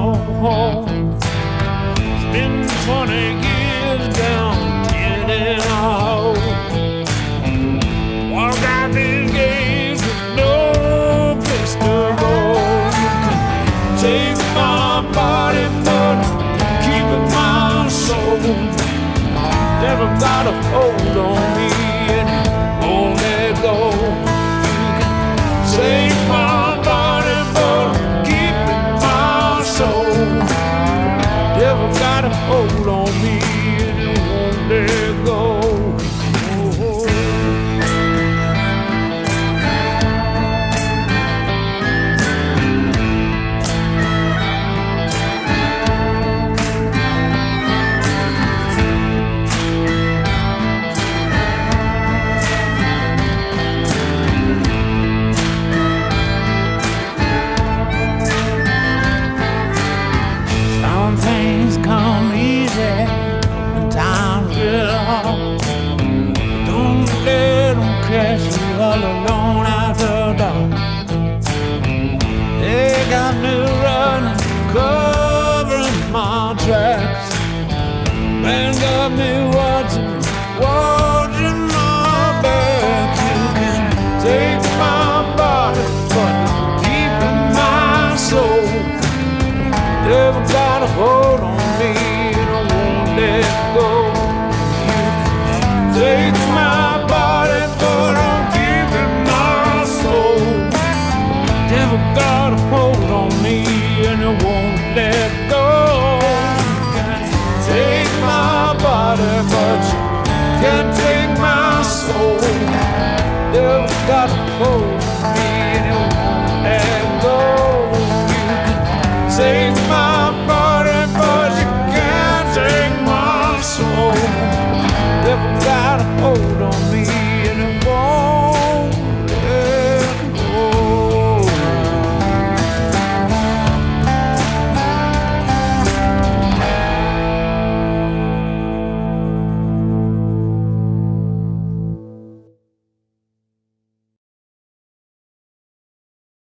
home. It's been 20 years down, 10 and all. Walk out these gates with no place to go. Take my body, but keep my soul. Never got a hold on me hold on me all alone after dark. They got me running, covering my tracks. Man got me watching, watching my back. You can take my body, but keep my soul. Never never got a hold on me and it won't let go. Take my body, but you can't take my soul. Never got a hold on me and it won't let go. You take my body, but you can't take my soul. Never got a hold.